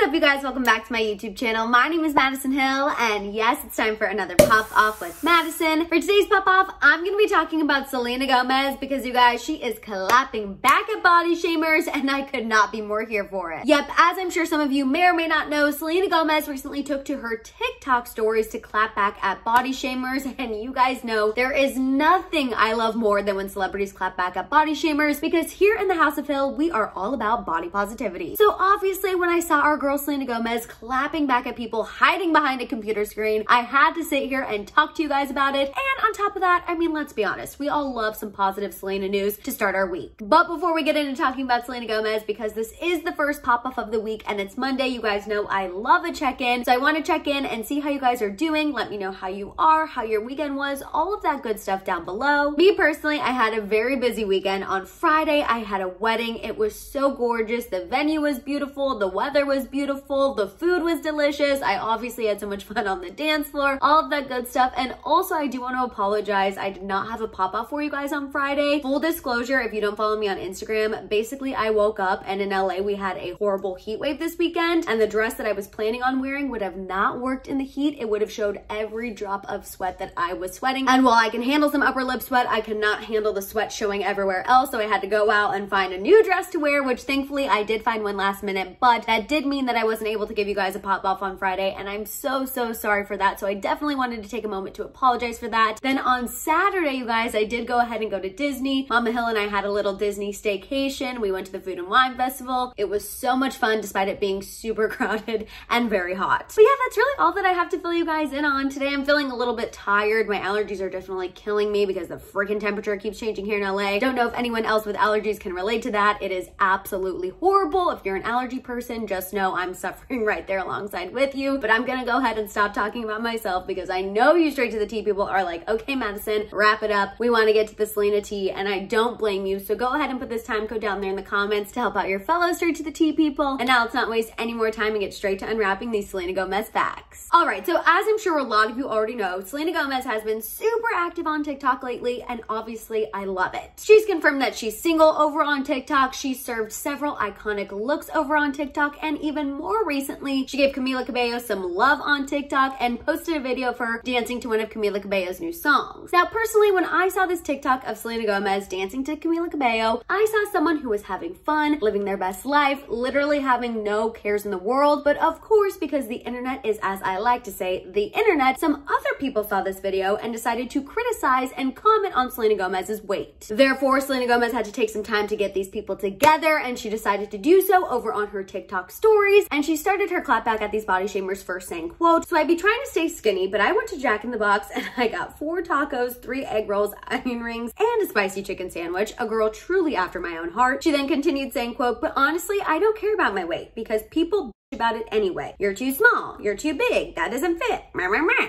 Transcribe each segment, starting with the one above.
What's up you guys? Welcome back to my YouTube channel. My name is Maddison Hill and yes, it's time for another pop off with Maddison. For today's pop off, I'm to be talking about Selena Gomez because you guys, she is clapping back at body shamers and I could not be more here for it. Yep, as I'm sure some of you may or may not know, Selena Gomez recently took to her TikTok stories to clap back at body shamers and you guys know there is nothing I love more than when celebrities clap back at body shamers because here in the Haus of Hill, we are all about body positivity. So obviously when I saw our girl Selena Gomez clapping back at people hiding behind a computer screen. I had to sit here and talk to you guys about it. On top of that, I mean, let's be honest, we all love some positive Selena news to start our week. But before we get into talking about Selena Gomez, because this is the first pop-off of the week and it's Monday, you guys know I love a check-in. So I want to check in and see how you guys are doing. Let me know how you are, how your weekend was, all of that good stuff down below. Me personally, I had a very busy weekend. On Friday, I had a wedding. It was so gorgeous. The venue was beautiful. The weather was beautiful. The food was delicious. I obviously had so much fun on the dance floor, all of that good stuff. And also I do want to apologize. I did not have a pop-up for you guys on Friday. Full disclosure, if you don't follow me on Instagram, basically I woke up and in LA we had a horrible heat wave this weekend and the dress that I was planning on wearing would have not worked in the heat. It would have showed every drop of sweat that I was sweating. And while I can handle some upper lip sweat, I cannot handle the sweat showing everywhere else. So I had to go out and find a new dress to wear, which thankfully I did find one last minute, but that did mean that I wasn't able to give you guys a pop off on Friday and I'm so, so sorry for that. So I definitely wanted to take a moment to apologize for that. Then on Saturday, you guys, I did go ahead and go to Disney. Mama Hill and I had a little Disney staycation. We went to the Food and Wine Festival. It was so much fun despite it being super crowded and very hot. But yeah, that's really all that I have to fill you guys in on. Today I'm feeling a little bit tired. My allergies are definitely killing me because the freaking temperature keeps changing here in LA. Don't know if anyone else with allergies can relate to that. It is absolutely horrible. If you're an allergy person, just know I'm suffering right there alongside with you. But I'm gonna go ahead and stop talking about myself because I know you straight to the tea people are like, okay, Maddison, wrap it up. We wanna get to the Selena tea and I don't blame you. So go ahead and put this time code down there in the comments to help out your fellow straight to the tea people. And now let's not waste any more time and get straight to unwrapping these Selena Gomez facts. All right, so as I'm sure a lot of you already know, Selena Gomez has been super active on TikTok lately and obviously I love it. She's confirmed that she's single over on TikTok. She served several iconic looks over on TikTok and even more recently, she gave Camila Cabello some love on TikTok and posted a video of her dancing to one of Camila Cabello's new songs. Now, personally, when I saw this TikTok of Selena Gomez dancing to Camila Cabello, I saw someone who was having fun, living their best life, literally having no cares in the world. But of course, because the internet is, as I like to say, the internet, some other people saw this video and decided to criticize and comment on Selena Gomez's weight. Therefore, Selena Gomez had to take some time to get these people together and she decided to do so over on her TikTok stories and she started her clapback at these body shamers first saying, quote, so I'd be trying to stay skinny, but I went to Jack in the Box and I got four tacos, three egg rolls, onion rings, and a spicy chicken sandwich, a girl truly after my own heart. She then continued saying, quote, but honestly, I don't care about my weight because people about it anyway. You're too small. You're too big. That doesn't fit.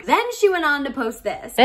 Then she went on to post this.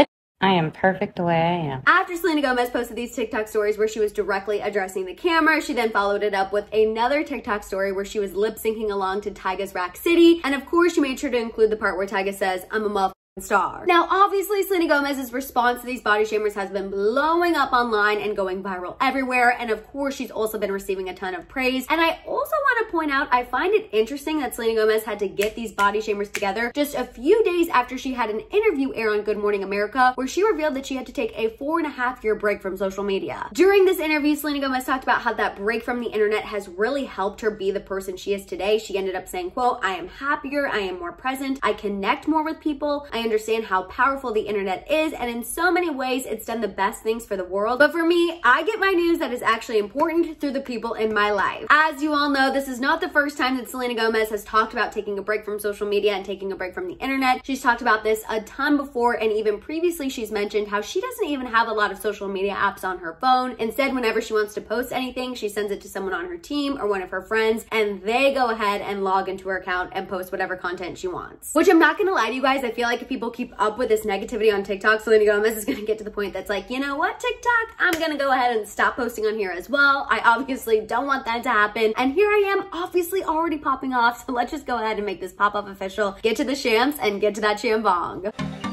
I am perfect the way I am. After Selena Gomez posted these TikTok stories where she was directly addressing the camera, she then followed it up with another TikTok story where she was lip syncing along to Tyga's Rack City. And of course, she made sure to include the part where Tyga says, I'm a muff star. Now, obviously, Selena Gomez's response to these body shamers has been blowing up online and going viral everywhere. And of course, she's also been receiving a ton of praise. And I also want to point out, I find it interesting that Selena Gomez had to get these body shamers together just a few days after she had an interview air on Good Morning America, where she revealed that she had to take a four and a half year break from social media. During this interview, Selena Gomez talked about how that break from the internet has really helped her be the person she is today. She ended up saying, quote, I am happier, I am more present, I connect more with people, I understand how powerful the internet is, and in so many ways, it's done the best things for the world. But for me, I get my news that is actually important through the people in my life. As you all know, this is not the first time that Selena Gomez has talked about taking a break from social media and taking a break from the internet. She's talked about this a ton before, and even previously, she's mentioned how she doesn't even have a lot of social media apps on her phone. Instead, whenever she wants to post anything, she sends it to someone on her team or one of her friends, and they go ahead and log into her account and post whatever content she wants. Which I'm not gonna lie to you guys, I feel like if people keep up with this negativity on TikTok, Selena Gomez is gonna get to the point that's like, you know what, TikTok, I'm gonna go ahead and stop posting on here as well. I obviously don't want that to happen. And here I am, obviously already popping off. So let's just go ahead and make this pop up official. Get to the shams and get to that shambong.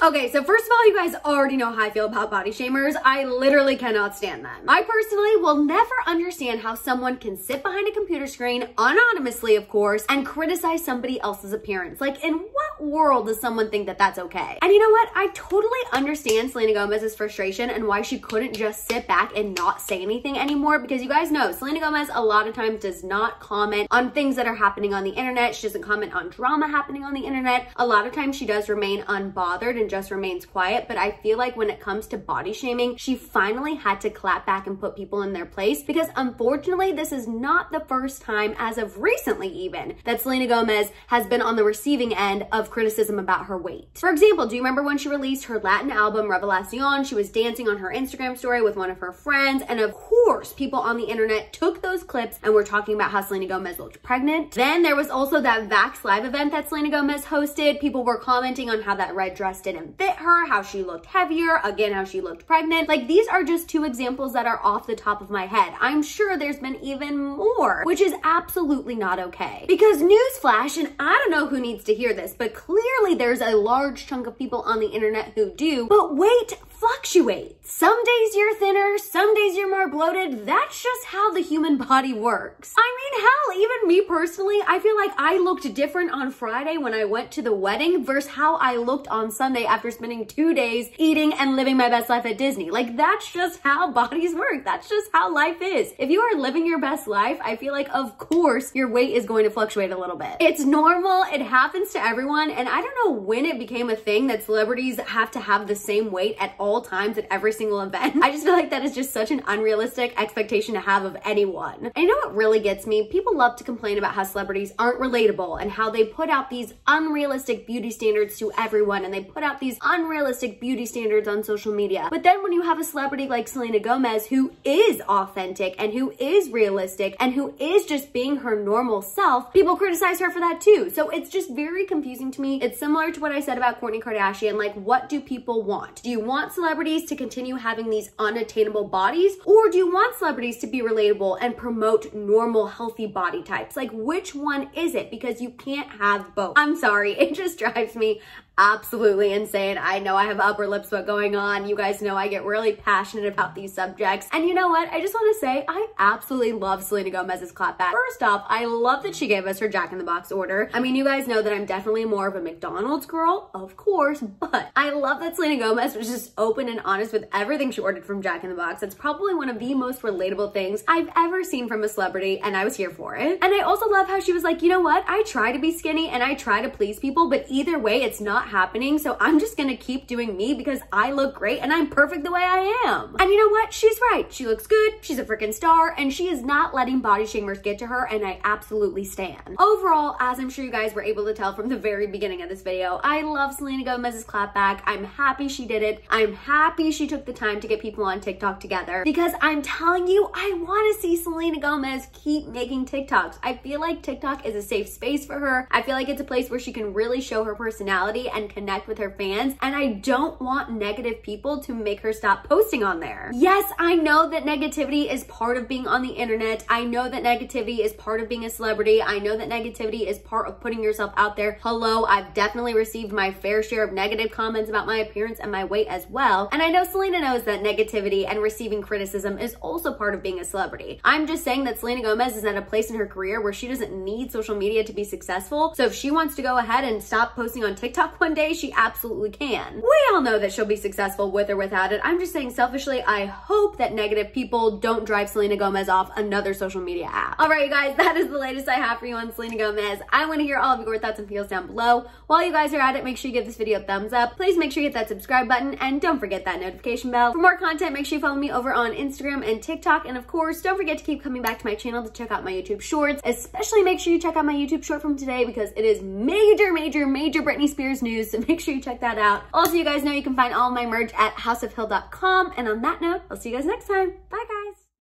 Okay, so first of all, you guys already know how I feel about body shamers. I literally cannot stand them. I personally will never understand how someone can sit behind a computer screen, anonymously of course, and criticize somebody else's appearance. Like in world does someone think that that's okay? And you know what? I totally understand Selena Gomez's frustration and why she couldn't just sit back and not say anything anymore because you guys know Selena Gomez a lot of times does not comment on things that are happening on the internet. She doesn't comment on drama happening on the internet. A lot of times she does remain unbothered and just remains quiet, but I feel like when it comes to body shaming, she finally had to clap back and put people in their place because unfortunately, this is not the first time as of recently even that Selena Gomez has been on the receiving end of criticism about her weight. For example, do you remember when she released her Latin album Revelacion? She was dancing on her Instagram story with one of her friends and of course, people on the internet took those clips and were talking about how Selena Gomez looked pregnant. Then there was also that Vax Live event that Selena Gomez hosted. People were commenting on how that red dress didn't fit her, how she looked heavier, again, how she looked pregnant. Like these are just two examples that are off the top of my head. I'm sure there's been even more, which is absolutely not okay. Because newsflash, and I don't know who needs to hear this, but clearly there's a large chunk of people on the internet who do, but weight fluctuates. Some days you're thinner, some days you're more bloated. That's just how the human body works. I mean, hell, even me personally, I feel like I looked different on Friday when I went to the wedding versus how I looked on Sunday after spending two days eating and living my best life at Disney. Like, that's just how bodies work. That's just how life is. If you are living your best life, I feel like, of course, your weight is going to fluctuate a little bit. It's normal. It happens to everyone. And I don't know when it became a thing that celebrities have to have the same weight at all all times at every single event. I just feel like that is just such an unrealistic expectation to have of anyone. And you know what really gets me? People love to complain about how celebrities aren't relatable and how they put out these unrealistic beauty standards to everyone and they put out these unrealistic beauty standards on social media. But then when you have a celebrity like Selena Gomez who is authentic and who is realistic and who is just being her normal self, people criticize her for that too. So it's just very confusing to me. It's similar to what I said about Kourtney Kardashian. Like, what do people want? Do you want celebrities to continue having these unattainable bodies? Or do you want celebrities to be relatable and promote normal, healthy body types? Like, which one is it? Because you can't have both. I'm sorry, it just drives me absolutely insane. I know I have upper lip sweat going on. You guys know I get really passionate about these subjects. And you know what? I just want to say I absolutely love Selena Gomez's clapback. First off, I love that she gave us her Jack in the Box order. I mean, you guys know that I'm definitely more of a McDonald's girl, of course, but I love that Selena Gomez was just open and honest with everything she ordered from Jack in the Box. That's probably one of the most relatable things I've ever seen from a celebrity, and I was here for it. And I also love how she was like, you know what? I try to be skinny and I try to please people, but either way, it's not happening. So I'm just gonna keep doing me because I look great and I'm perfect the way I am. And you know what? She's right. She looks good. She's a freaking star and she is not letting body shamers get to her and I absolutely stand. Overall, as I'm sure you guys were able to tell from the very beginning of this video, I love Selena Gomez's clapback. I'm happy she did it. I'm happy she took the time to get people on TikTok together because I'm telling you, I want to see Selena Gomez keep making TikToks. I feel like TikTok is a safe space for her. I feel like it's a place where she can really show her personality and connect with her fans. And I don't want negative people to make her stop posting on there. Yes, I know that negativity is part of being on the internet. I know that negativity is part of being a celebrity. I know that negativity is part of putting yourself out there. Hello, I've definitely received my fair share of negative comments about my appearance and my weight as well. And I know Selena knows that negativity and receiving criticism is also part of being a celebrity. I'm just saying that Selena Gomez is at a place in her career where she doesn't need social media to be successful. So if she wants to go ahead and stop posting on TikTok one day, she absolutely can. We all know that she'll be successful with or without it. I'm just saying selfishly, I hope that negative people don't drive Selena Gomez off another social media app. All right, you guys, that is the latest I have for you on Selena Gomez. I want to hear all of your thoughts and feels down below. While you guys are at it, make sure you give this video a thumbs up. Please make sure you hit that subscribe button and don't forget that notification bell. For more content, make sure you follow me over on Instagram and TikTok. And of course, don't forget to keep coming back to my channel to check out my YouTube shorts. Especially make sure you check out my YouTube short from today because it is major, major, major Britney Spears news. So make sure you check that out. Also, you guys know you can find all my merch at hausofhill.com. And on that note, I'll see you guys next time. Bye, guys.